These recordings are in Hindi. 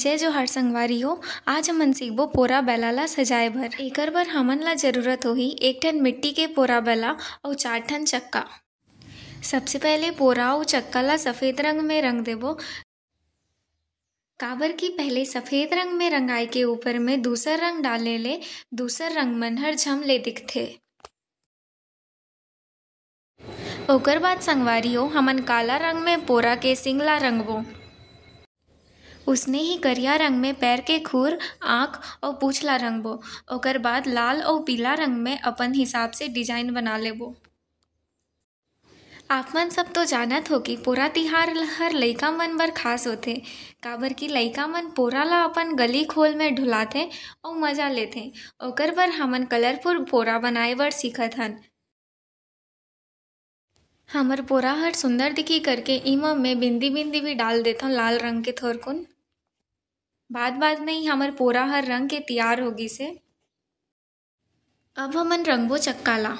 जय जोहार संगवारी हो। आज हमन सीखबो पोरा बेला ला सजाए भर। एकर बर हमन ला ज़रूरत होही एक ठन मिट्टी के पोरा बेला अउ चार ठन चक्का। सबसे पहले पोरा अउ चक्का ला सफ़ेद रंग में रंग देबो। काबर की पहले सफ़ेद रंग में रंगाई के ऊपर में दूसर रंग डाले ले दूसर रंग मन हर झम ले दिखथे। ओकर बाद संगवारी हो, हमन काला रंग में पोरा के सिंगला रंगबो। उसने ही करिया रंग में पैर के खुर, आँख और पूछला रंग बो। ओकर बाद लाल और पीला रंग में अपन हिसाब से डिज़ाइन बना लेबो। आप मन सब तो जानत हो कि पोरा तिहार हर लइका मन बर खास होथे। काबर की लइका मन पोरा ला अपन गली खोल में ढुलाथे और मज़ा लेथे। ओकर बर हमन कलरफुल पोरा बनाए बर सीखत हन। हमर पोरा हर सुंदर दिखी करके इमा में बिंदी बिंदी भी डाल देथन लाल रंग के थोरकुन। बाद बाद में ही हमर पोरा हर रंग के तैयार होगी से। अब हमन रंगबो चक्का ला।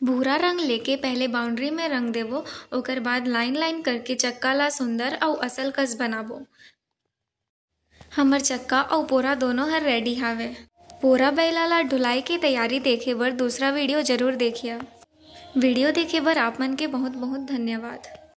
भूरा रंग लेके पहले बाउंड्री में रंग देबो ओकर बाद लाइन लाइन करके चक्का ला सुंदर और असल कस बनाबो हमर चक्का और पोरा दोनों हर रेडी हावे। पोरा बैला ला ढुलाई के तैयारी देखे बर दूसरा वीडियो ज़रूर देखिए वीडियो देखे बर आप मन के बहुत बहुत धन्यवाद।